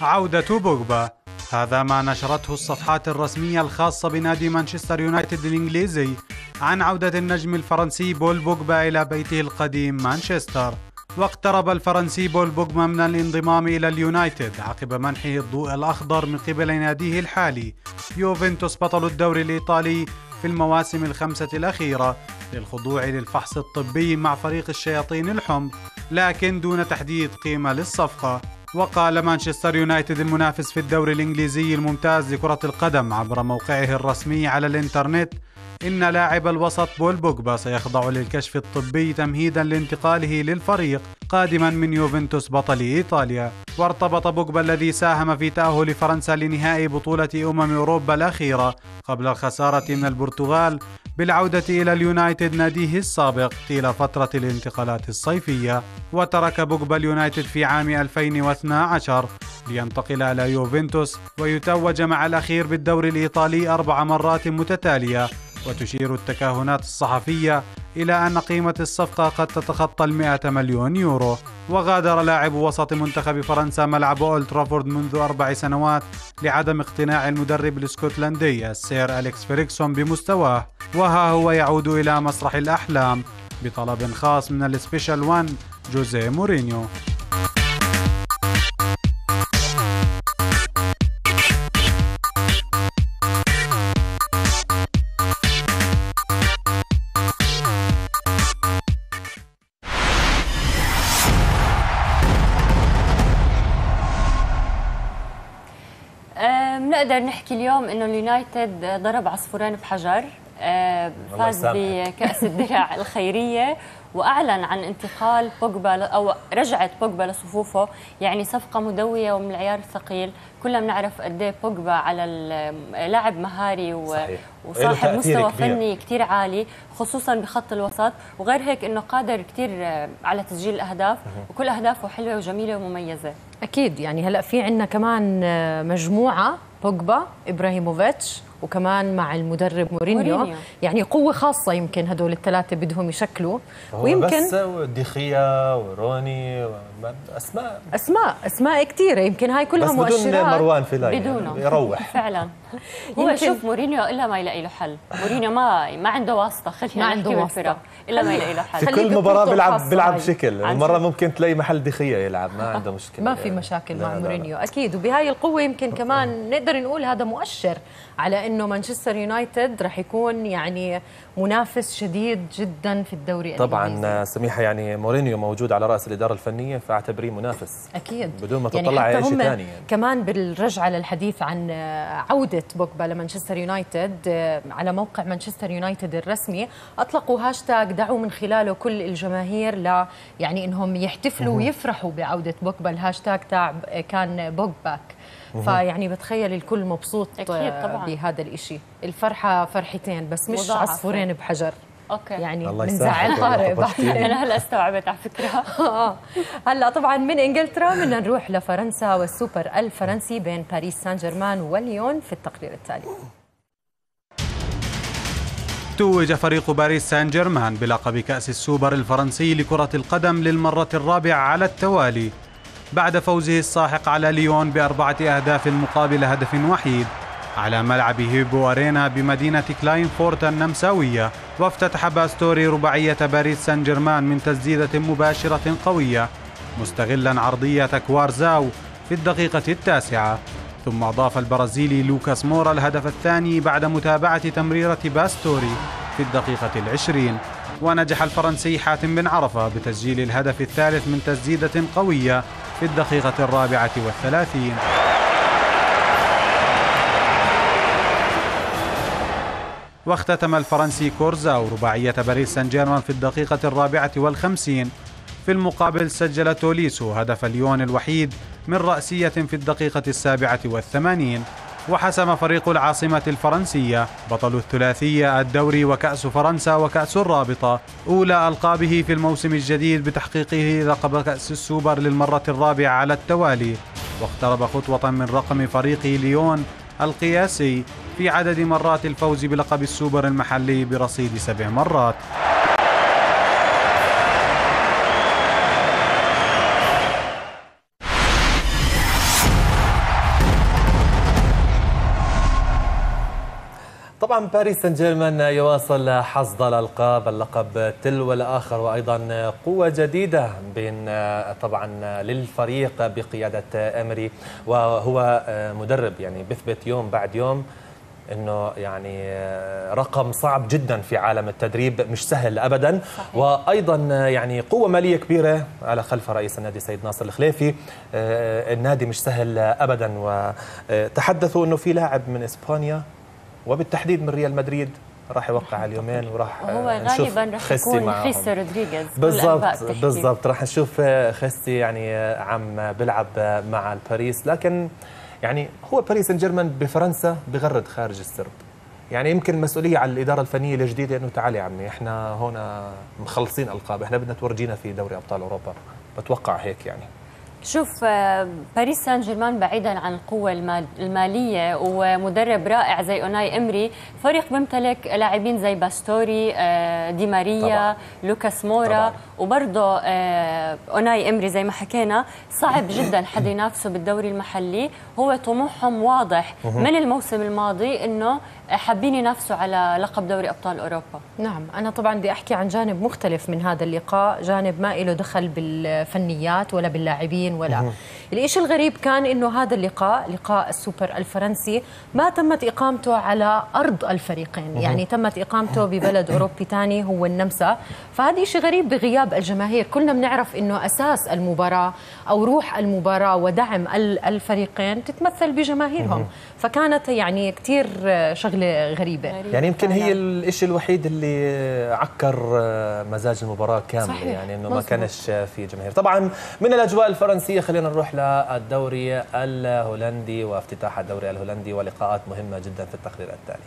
عودة بوجبا. هذا ما نشرته الصفحات الرسمية الخاصة بنادي مانشستر يونايتد الإنجليزي عن عودة النجم الفرنسي بول بوجبا إلى بيته القديم مانشستر. واقترب الفرنسي بول بوجبا من الانضمام إلى اليونايتد عقب منحه الضوء الأخضر من قبل ناديه الحالي. يوفنتوس بطل الدوري الإيطالي في المواسم الخمسة الأخيرة للخضوع للفحص الطبي مع فريق الشياطين الحمر لكن دون تحديد قيمة للصفقة. وقال مانشستر يونايتد المنافس في الدوري الإنجليزي الممتاز لكرة القدم عبر موقعه الرسمي على الإنترنت إن لاعب الوسط بول بوجبا سيخضع للكشف الطبي تمهيدا لانتقاله للفريق قادما من يوفنتوس بطل إيطاليا. وارتبط بوجبا الذي ساهم في تأهل فرنسا لنهائي بطولة أمم أوروبا الأخيرة قبل الخسارة من البرتغال بالعودة إلى اليونايتد ناديه السابق طيلة فترة الانتقالات الصيفية. وترك بوجبا اليونايتد في عام 2012 لينتقل إلى يوفنتوس ويتوج مع الأخير بالدوري الإيطالي أربع مرات متتالية. وتشير التكهنات الصحفية إلى أن قيمة الصفقة قد تتخطى المئة مليون يورو. وغادر لاعب وسط منتخب فرنسا ملعب أولد ترافورد منذ أربع سنوات لعدم اقتناع المدرب الإسكتلندي السير أليكس فيرغسون بمستواه. وها هو يعود إلى مسرح الأحلام بطلب خاص من ال special one جوزيه مورينيو. بنقدر نحكي اليوم إنه اليونايتد ضرب عصفورين بحجر آه، فاز بكأس الدرع [LAUGHS] الخيرية وأعلن عن انتقال بوجبا أو رجعه بوجبا لصفوفه يعني صفقة مدوية ومن العيار الثقيل كلنا بنعرف قد إيه بوجبا على لاعب مهاري و... وصاحب مستوى كبير. فني كثير عالي خصوصا بخط الوسط. وغير هيك إنه قادر كثير على تسجيل الأهداف. وكل أهدافه حلوة وجميلة ومميزة. أكيد يعني هلأ في عندنا كمان مجموعة بوجبا إبراهيموفيتش وكمان مع المدرب مورينيو, مورينيو. يعني قوة خاصة يمكن هدول الثلاثة بدهم يشكلوا. ويمكن بس دي خيا وروني اسماء أسماء أسماء كثيرة يمكن هاي كلها بس بدون مروان فيلايني. بدونه. يروح. فعلا. [LAUGHS] هو شوف مورينيو إلا ما يلاقي له حل. مورينيو ما ما عنده واسطة خلينا ما عنده واسطة. إلا ما يلاقي له حل. في كل مباراة بيلعب بيلعب بشكل مرة ممكن تلاقي محل دخية يلعب ما عنده مشكلة. ما في مشاكل مع مورينيو. أكيد. وبهاي القوة يمكن كمان نقدر نقول هذا مؤشر على إنه مانشستر يونايتد راح يكون يعني منافس شديد جدا في الدوري طبعا سميحه يعني مورينيو موجود على رأس الإدارة الفنية فأعتبريه منافس. أكيد. بدون ما تطلع يعني شيء ثاني يعني. كمان بالرجعة للحديث عن عودة بوجبا لمانشستر يونايتد على موقع مانشستر يونايتد الرسمي أطلقوا هاشتاج دعوا من خلاله كل الجماهير ل يعني إنهم يحتفلوا ويفرحوا بعودة بوجبا. الهاشتاج تاع كان Pogback. فيعني بتخيل الكل مبسوط أكيد طبعا. بهذا الشيء الفرحة فرحتين بس مش مضاعفة. عصفورين بحجر. okay. يعني من زعل. طارق أنا هلأ استوعبت على فكرة. [LAUGHS] آه. هلأ طبعا من إنجلترا بدنا نروح لفرنسا والسوبر الفرنسي بين باريس سان جيرمان وليون في التقرير التالي. توج فريق باريس سان جيرمان بلقب كأس السوبر الفرنسي لكرة القدم للمرة الرابعة على التوالي. بعد فوزه الساحق على ليون بأربعة أهداف مقابل هدف وحيد. على ملعب هيبو أرينا بمدينة كلاغنفورت النمساوية وافتتح باستوري رباعية باريس سان جيرمان من تسديدة مباشرة قوية مستغلا عرضية كورزاوا في الدقيقة التاسعة. ثم أضاف البرازيلي لوكاس مورا الهدف الثاني بعد متابعة تمريرة باستوري في الدقيقة العشرين. ونجح الفرنسي حاتم بن عرفة بتسجيل الهدف الثالث من تسديدة قوية في الدقيقة الرابعة والثلاثين. واختتم الفرنسي كورزا رباعية باريس سان جيرمان في الدقيقة الرابعة والخمسين. في المقابل سجل توليسو هدف ليون الوحيد من رأسية في الدقيقة السابعة والثمانين. وحسم فريق العاصمة الفرنسية بطل الثلاثية الدوري وكأس فرنسا وكأس الرابطة أولى ألقابه في الموسم الجديد بتحقيقه لقب كأس السوبر للمرة الرابعة على التوالي. واقترب خطوة من رقم فريق ليون القياسي في عدد مرات الفوز بلقب السوبر المحلي برصيد سبع مرات. طبعا باريس سان جيرمان يواصل حصد الألقاب اللقب تلو الآخر وأيضا قوة جديدة بين طبعا للفريق بقيادة امري وهو مدرب يعني بيثبت يوم بعد يوم إنه يعني رقم صعب جدا في عالم التدريب مش سهل ابدا صحيح. وأيضا يعني قوة مالية كبيرة على خلف رئيس النادي سيد ناصر الخليفي النادي مش سهل ابدا وتحدثوا إنه في لاعب من إسبانيا وبالتحديد من ريال مدريد راح يوقع اليومين وراح هو غالبا راح يكون خيسي رودريغيز بالضبط بالضبط راح نشوف خيسي يعني عم بيلعب مع باريس لكن يعني هو باريس سان جيرمان بفرنسا بغرد خارج السرب. يعني يمكن المسؤوليه على الإدارة الفنية الجديدة إنه تعالي يا عمي إحنا هون مخلصين ألقاب إحنا بدنا تورجينا في دوري أبطال أوروبا. بتوقع هيك يعني. شوف آه، باريس سان جيرمان بعيدا عن القوة المالية ومدرب رائع زي أوناي إمري. فريق بيمتلك لاعبين زي باستوري آه، دي ماريا طبعا. لوكاس مورا وبرضه آه، أوناي إمري زي ما حكينا. صعب جدا حدا ينافسه بالدوري المحلي. هو طموحهم واضح. من الموسم الماضي أنه حابين ينافسوا على لقب دوري أبطال أوروبا. نعم أنا طبعا بدي أحكي عن جانب مختلف من هذا اللقاء جانب ما له دخل بالفنيات ولا باللاعبين ولا. الشيء الغريب كان إنه هذا اللقاء لقاء السوبر الفرنسي ما تمت إقامته على أرض الفريقين. يعني تمت إقامته ببلد أوروبي ثاني هو النمسا. فهذا شيء غريب بغياب الجماهير. كلنا بنعرف إنه أساس المباراة أو روح المباراة ودعم الفريقين تتمثل بجماهيرهم. فكانت يعني كثير شغله غريبه يعني يمكن هي الشيء الوحيد اللي عكر مزاج المباراة كامله صحيح. يعني إنه ما كانش في جماهير. طبعا من الأجواء الفرنسية خلينا نروح للدوري الهولندي وافتتاح الدوري الهولندي ولقاءات مهمة جدا في التقرير التالي.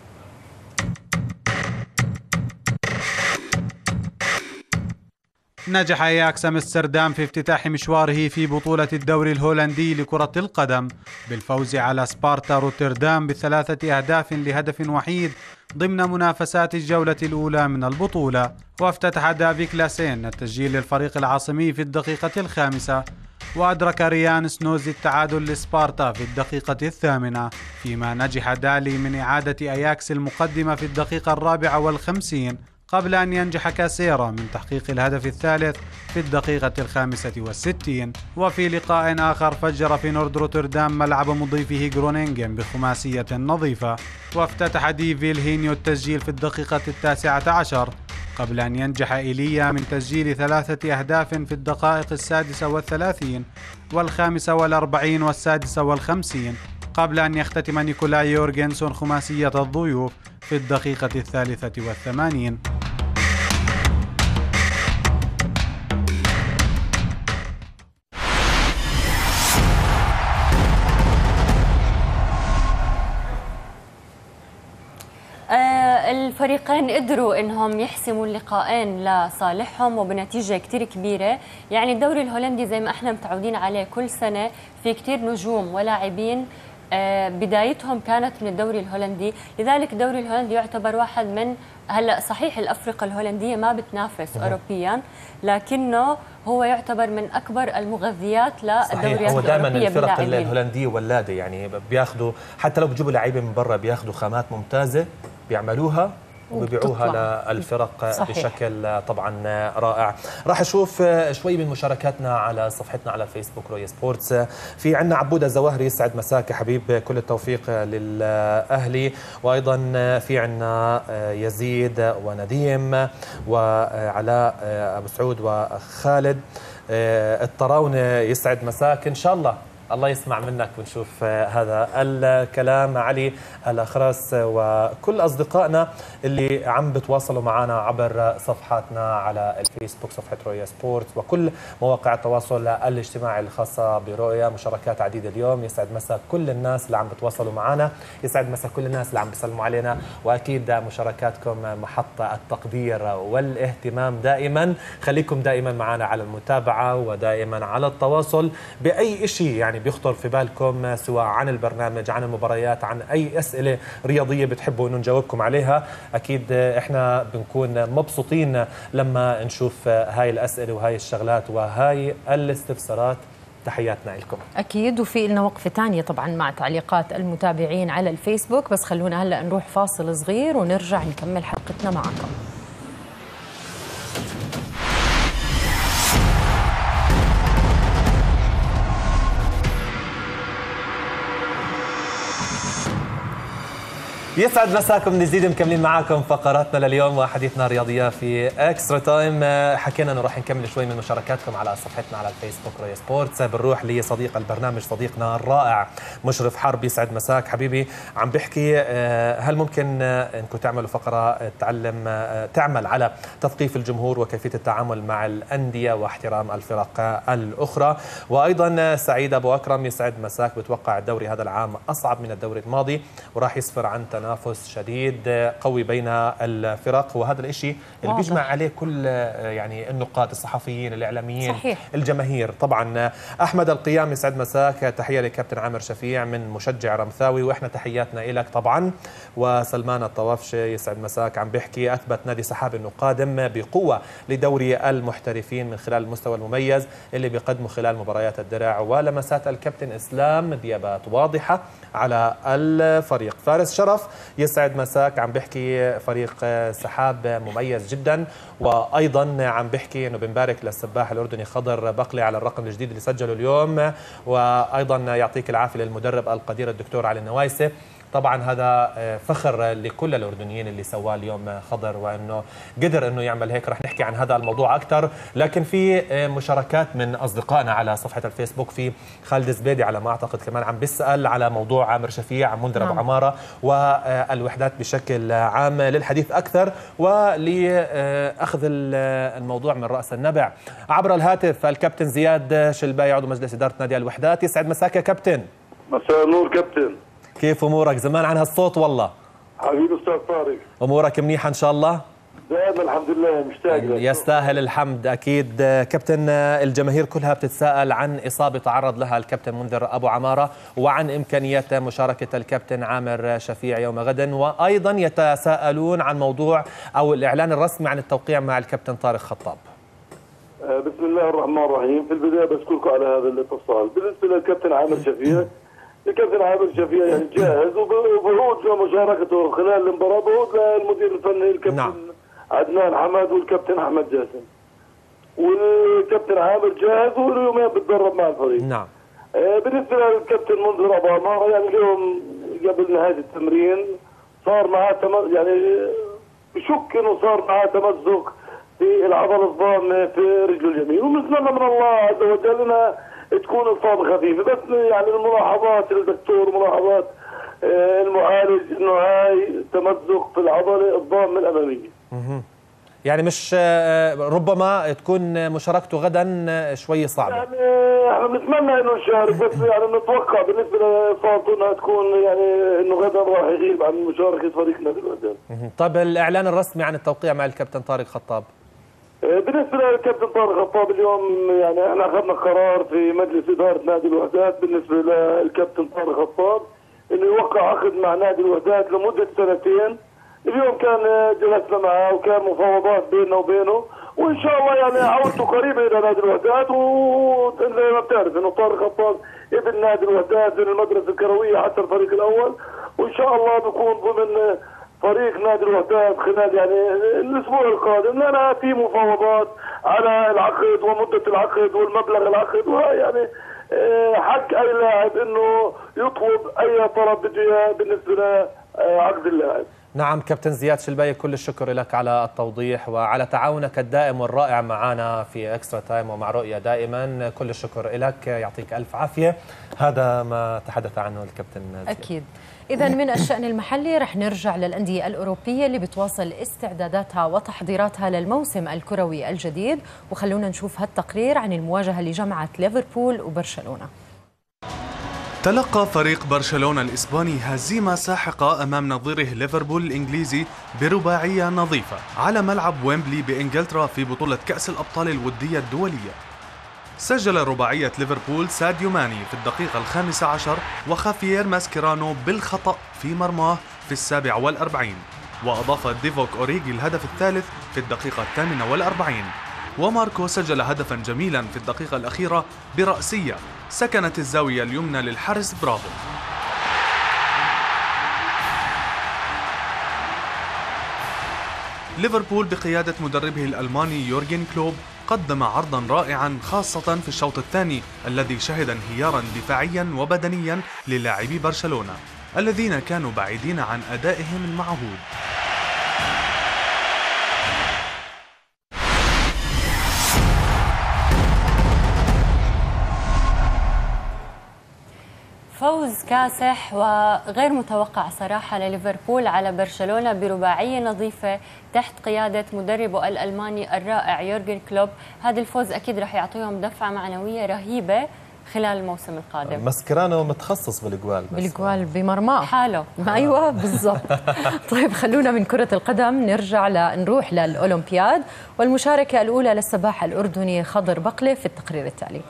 نجح أياكس أمستردام في افتتاح مشواره في بطولة الدوري الهولندي لكرة القدم بالفوز على سبارتا روتردام بثلاثة أهداف لهدف وحيد ضمن منافسات الجولة الأولى من البطولة. وافتتح دافي كلاسين التسجيل للفريق العاصمي في الدقيقة الخامسة. وأدرك ريان سنوزي التعادل لسبارتا في الدقيقة الثامنة. فيما نجح دالي من إعادة أياكس المقدمة في الدقيقة الرابعة والخمسين. قبل أن ينجح كاسيرا من تحقيق الهدف الثالث في الدقيقة الخامسة والستين وفي لقاء آخر فجر فينورد روتردام ملعب مضيفه جرونينجن بخماسية نظيفة وافتتح ديفيل هينيو التسجيل في الدقيقة التاسعة عشر. قبل أن ينجح إيليا من تسجيل ثلاثة أهداف في الدقائق السادسة والثلاثين والخامسة والأربعين والسادسة والخمسين. قبل أن يختتم نيكولاي يورجنسون خماسية الضيوف في الدقيقة الثالثة والثمانين. الفريقين قدروا إنهم يحسموا اللقاءين لصالحهم وبنتيجة كثير كبيرة. يعني الدوري الهولندي زي ما إحنا متعودين عليه كل سنة في كثير نجوم ولاعبين آه، بدايتهم كانت من الدوري الهولندي. لذلك الدوري الهولندي يعتبر واحد من هلأ صحيح الافرقه الهولندية ما بتنافس اوروبيا لكنه هو يعتبر من أكبر المغذيات للدوريات هو دائما الفرق الهولندية ولادة يعني بياخذوا حتى لو بيجيبوا لعيبة من برا بياخذوا خامات ممتازة بيعملوها. وبيبيعوها للفرق صحيح. بشكل طبعا رائع. راح أشوف شوي من مشاركاتنا على صفحتنا على الفيسبوك روي سبورتس. في عندنا عبوده زواهري يسعد مساك حبيب. كل التوفيق للأهلي. وأيضا في عندنا يزيد ونديم وعلاء أبو سعود وخالد. الطراونة يسعد مساك. إن شاء الله الله يسمع منك ونشوف آه، هذا الكلام. علي الأخرس وكل أصدقائنا اللي عم بتواصلوا معنا عبر صفحاتنا على الفيسبوك صفحة رؤيا سبورت وكل مواقع التواصل الاجتماعي الخاصة برؤيا مشاركات عديدة اليوم. يسعد مساء كل الناس اللي عم بتواصلوا معنا. يسعد مساء كل الناس اللي عم بيسلموا علينا. وأكيد مشاركاتكم محط التقدير والاهتمام دائما. خليكم دائما معنا على المتابعة ودائما على التواصل. بأي شيء يعني بيخطر في بالكم سواء عن البرنامج عن المباريات عن أي أسئلة رياضية بتحبوا أنه نجاوبكم عليها. أكيد إحنا بنكون مبسوطين لما نشوف هاي الأسئلة وهاي الشغلات وهاي الاستفسارات. تحياتنا لكم أكيد وفي لنا وقفة ثانية طبعا مع تعليقات المتابعين على الفيسبوك بس خلونا هلأ نروح فاصل صغير ونرجع نكمل حلقتنا معكم. يسعد مساكم من جديد مكملين معاكم فقراتنا لليوم وحديثنا الرياضية في Extra Time حكينا إنه راح نكمل شوي من مشاركاتكم على صفحتنا على الفيسبوك رؤيا Sports. بنروح لصديق البرنامج صديقنا الرائع مشرف حرب يسعد مساك حبيبي. عم بيحكي آه، هل ممكن آه، إنكم تعملوا تعلم آه، تعمل على تثقيف الجمهور وكيفية التعامل مع الأندية واحترام الفرق الأخرى؟ وأيضا سعيد أبو أكرم. يسعد مساك. بتوقع الدوري هذا العام أصعب من الدوري الماضي وراح يسفر عن تنافس شديد قوي بين الفرق. وهذا الشيء اللي بيجمع عليه كل يعني النقاد الصحفيين الإعلاميين صحيح. الجماهير. طبعا أحمد القيام يسعد مساك. تحية لكابتن عامر شفيع من مشجع رمثاوي وإحنا تحياتنا لك طبعا. وسلمان الطوافشه يسعد مساك عم بيحكي أثبت نادي سحاب انه قادم بقوة لدوري المحترفين من خلال المستوى المميز اللي بيقدمه خلال مباريات الدرع. ولمسات الكابتن إسلام ديابات واضحة على الفريق. فارس شرف يسعد مساك عم بيحكي فريق سحاب مميز جدا وأيضا عم بيحكي إنه بنبارك للسباح الأردني خضر بقلي على الرقم الجديد اللي سجله اليوم وأيضا يعطيك العافية للمدرب القدير الدكتور علي النوايسه طبعا هذا آه، فخر لكل الأردنيين اللي سواه اليوم خضر وأنه قدر إنه يعمل هيك. رح نحكي عن هذا الموضوع أكثر لكن في آه، مشاركات من أصدقائنا على صفحة الفيسبوك. في خالد زبيدي على ما أعتقد كمان عم بيسأل على موضوع عامر شفيع منذر ابو نعم. عمارة والوحدات بشكل عام. للحديث أكثر ولأخذ الموضوع من رأس النبع. عبر الهاتف الكابتن زياد شلباي عضو مجلس إدارة نادي الوحدات. يسعد مساك يا كابتن. مساء النور كابتن. كيف أمورك؟ زمان عن هالصوت والله. حبيبي أستاذ طارق. أمورك منيحة إن شاء الله؟ دائما الحمد لله مشتاق يستاهل الحمد أكيد. كابتن الجماهير كلها بتتساءل عن إصابة تعرض لها الكابتن منذر أبو عمارة وعن امكانيه مشاركة الكابتن عامر شفيع يوم غد. وأيضا يتساءلون عن موضوع أو الإعلان الرسمي عن التوقيع مع الكابتن طارق خطاب. آه، بسم الله الرحمن الرحيم. في البداية بشكركم على هذا الاتصال. بالنسبة للكابتن عامر شفيع الكابتن عامر شفيع يعني جاهز وبعود لمشاركته خلال المباراة بعود للمدير الفني الكابتن نعم. عدنان حماد والكابتن أحمد جاسم. والكابتن عامر جاهز واليومين بتدرب مع الفريق. نعم. آه، بالنسبة للكابتن منذر ابو عماره يعني اليوم قبل نهاية التمرين صار معاه يعني بشك إنه صار معاه تمزق في العضله الضامه في رجله اليمين. ونتمنى من الله عز وجل انها تكون اصابه خفيفه بس يعني الملاحظات الدكتور ملاحظات آه، المعالج انه هاي تمزق في العضلة الضامة الأمامية. يعني مش آه، ربما تكون مشاركته غدا شوي صعبة. يعني إحنا بنتمنى إنه نشارك بس يعني نتوقع بالنسبة لاصابته إنها تكون يعني إنه غدا راح يغيب عن مشاركة فريقنا بالغد طيب الإعلان الرسمي عن التوقيع مع الكابتن طارق خطاب. آه، بالنسبة للكابتن طارق خطاب اليوم يعني إحنا أخذنا قرار في مجلس إدارة نادي الوحدات بالنسبة للكابتن طارق خطاب انه يوقع عقد مع نادي الوحدات لمدة سنتين. اليوم كان جلسنا معه وكان مفاوضات بيننا وبينه وإن شاء الله يعني عودته قريبة إلى نادي الوحدات. وزي ما بتعرف إنه طارق خطاب ابن نادي الوحدات من المدرسة الكروية حتى الفريق الأول. وإن شاء الله بكون ضمن فريق نادي الوحدات خلال يعني الأسبوع القادم لنا في مفاوضات على العقد ومدة العقد والمبلغ العقد ويعني آه، حق اي لاعب إنه يطلب أي طلب بده بالنسبة لعقد اللاعب. نعم كابتن زياد شلباي كل الشكر لك على التوضيح وعلى تعاونك الدائم والرائع معنا في Extra Time ومع رؤيا دائما. كل الشكر لك يعطيك ألف عافية. هذا ما تحدث عنه الكابتن زياد. أكيد. إذا من الشأن المحلي رح نرجع للأندية الأوروبية اللي بتواصل استعداداتها وتحضيراتها للموسم الكروي الجديد. وخلونا نشوف هالتقرير عن المواجهة اللي جمعت ليفربول وبرشلونة. تلقى فريق برشلونة الإسباني هزيمة ساحقة أمام نظيره ليفربول الإنجليزي برباعية نظيفة على ملعب ويمبلي بإنجلترا في بطولة كأس الأبطال الودية الدولية. سجل رباعية ليفربول ساديو ماني في الدقيقة الخامسة عشر وخافيير ماسكيرانو بالخطأ في مرماه في السابع والأربعين. وأضاف ديفوك أوريجي الهدف الثالث في الدقيقة الثامنة والأربعين. وماركو سجل هدفا جميلا في الدقيقة الأخيرة برأسية. سكنت الزاوية اليمنى للحارس برافو. ليفربول بقيادة مدربه الألماني يورجن كلوب قدم عرضا رائعا خاصة في الشوط الثاني الذي شهد انهيارا دفاعيا وبدنيا للاعبي برشلونة الذين كانوا بعيدين عن أدائهم المعهود. فوز كاسح وغير متوقع صراحة لليفربول على برشلونة برباعية نظيفة تحت قيادة مدربه الألماني الرائع يورجن كلوب. هذا الفوز أكيد رح يعطيهم دفعة معنوية رهيبة خلال الموسم القادم. ماسكرانو متخصص بالأجوال بالأجوال بمرماه. حاله. أيوه بالضبط. [LAUGHS] طيب خلونا من كرة القدم نرجع لنروح للأولمبياد. والمشاركة الأولى للسباح الأردني خضر بقلة في التقرير التالي.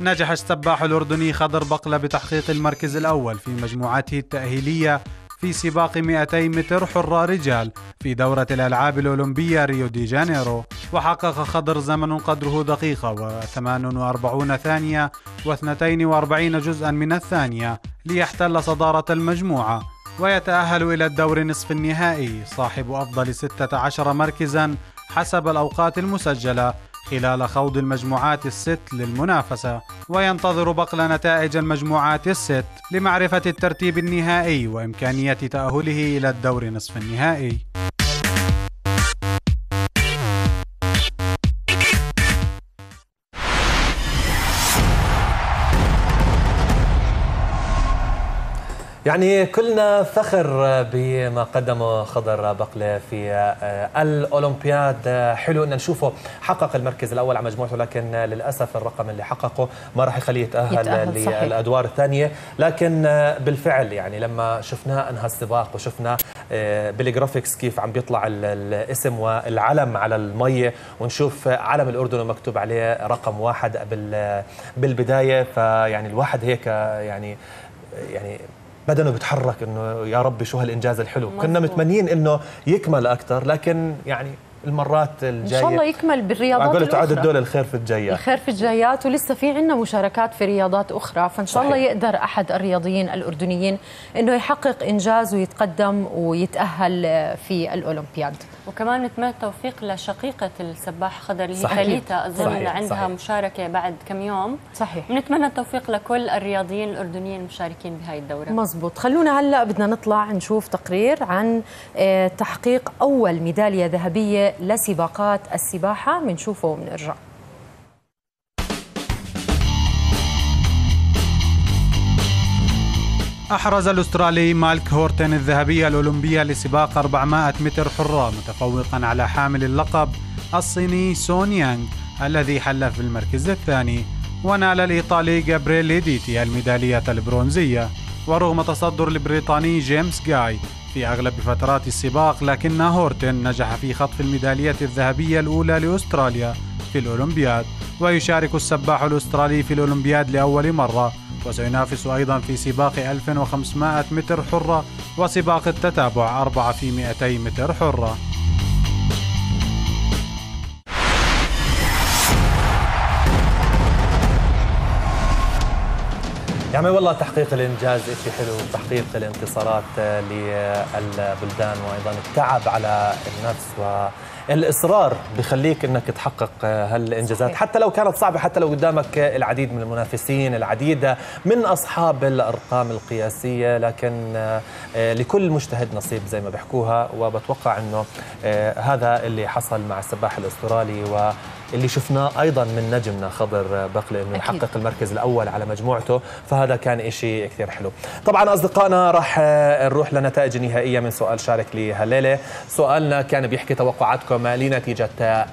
نجح السباح الأردني خضر بقلة بتحقيق المركز الأول في مجموعته التأهيلية في سباق 200 متر حرة رجال في دورة الألعاب الأولمبية ريو دي جانيرو. وحقق خضر زمن قدره دقيقة و48 ثانية و42 جزءا من الثانية ليحتل صدارة المجموعة. ويتأهل إلى الدور نصف النهائي صاحب أفضل 16 مركزا حسب الأوقات المسجلة. خلال خوض المجموعات الست للمنافسة وينتظر بقل نتائج المجموعات الست لمعرفة الترتيب النهائي وإمكانية تأهله إلى الدور نصف النهائي. يعني كلنا فخر بما قدمه خضر بقلة في آه، الأولمبياد. حلو أن نشوفه. حقق المركز الأول على مجموعته لكن للأسف الرقم اللي حققه ما راح يخليه يتأهل, يتأهل للأدوار الثانية. لكن آه، بالفعل يعني لما شفناه أنهى السباق وشفنا آه، بالجرافيكس كيف عم بيطلع الاسم والعلم على المية ونشوف علم الأردن مكتوب عليه رقم واحد بالبداية. فيعني الواحد هيك يعني يعني بدنه بيتحرك إنه يا ربي شو هالإنجاز الحلو. مزبوط. كنا متمنيين إنه يكمل أكثر لكن يعني المرات الجايه إن شاء الله يكمل بالرياضات الأخرى. تعاد الدول الخير في الجايات. الخير في الجايات ولسه في عندنا مشاركات في رياضات أخرى. فإن شاء الله يقدر أحد الرياضيين الأردنيين إنه يحقق إنجاز ويتقدم ويتأهل في الأولمبياد. وكمان نتمنى التوفيق لشقيقه السباح خضر اللي هي خليتا أظن صحيح. عندها صحيح. مشاركة بعد كم يوم. صحيح. بنتمنى التوفيق لكل الرياضيين الأردنيين المشاركين بهاي الدورة. مزبوط. خلونا هلأ بدنا نطلع نشوف تقرير عن آه، تحقيق أول ميدالية ذهبية لسباقات السباحة. بنشوفه وبنرجع أحرز الأسترالي مالك هورتن الذهبية الأولمبية لسباق 400 متر حرة متفوقا على حامل اللقب الصيني سون يانغ الذي حل في المركز الثاني ونال الإيطالي جابريل ديتي الميدالية البرونزية. ورغم تصدر البريطاني جيمس جاي في أغلب فترات السباق لكن هورتن نجح في خطف الميدالية الذهبية الأولى لأستراليا في الأولمبياد. ويشارك السباح الأسترالي في الأولمبياد لأول مرة وسينافس أيضا في سباق 1500 متر حرة وسباق التتابع 4 في 200 متر حرة. يعني والله تحقيق الإنجاز شيء حلو تحقيق الانتصارات للبلدان وأيضا التعب على النفس و الاصرار بخليك إنك تحقق هالإنجازات. حتى لو كانت صعبة حتى لو قدامك العديد من المنافسين العديد من أصحاب الأرقام القياسية لكن لكل مجتهد نصيب زي ما بيحكوها وبتوقع إنه هذا اللي حصل مع السباح الأسترالي و اللي شفناه أيضا من نجمنا خضر بقلة إنه يحقق المركز الأول على مجموعته فهذا كان شيء كثير حلو. طبعا أصدقائنا راح نروح لنتائج النهائيه من سؤال شارك لهالليله سؤالنا كان بيحكي توقعاتكم لنتيجة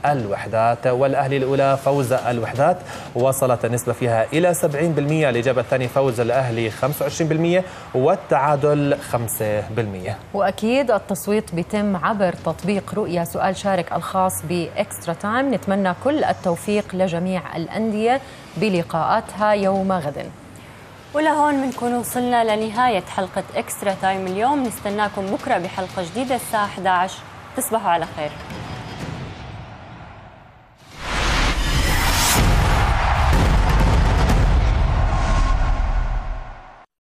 الوحدات والأهلي الأولى فوز الوحدات وصلت النسبة فيها إلى 70% الإجابة الثانية فوز الأهلي 25% والتعادل 5% وأكيد التصويت بيتم عبر تطبيق رؤيا سؤال شارك الخاص بإكسترا تايم. نتمنى كل التوفيق لجميع الأندية بلقاءاتها يوم غد. ولهون بنكون وصلنا لنهاية حلقة إكسترا تايم اليوم. نستناكم بكرة بحلقة جديدة الساعة 11 تصبحوا على خير.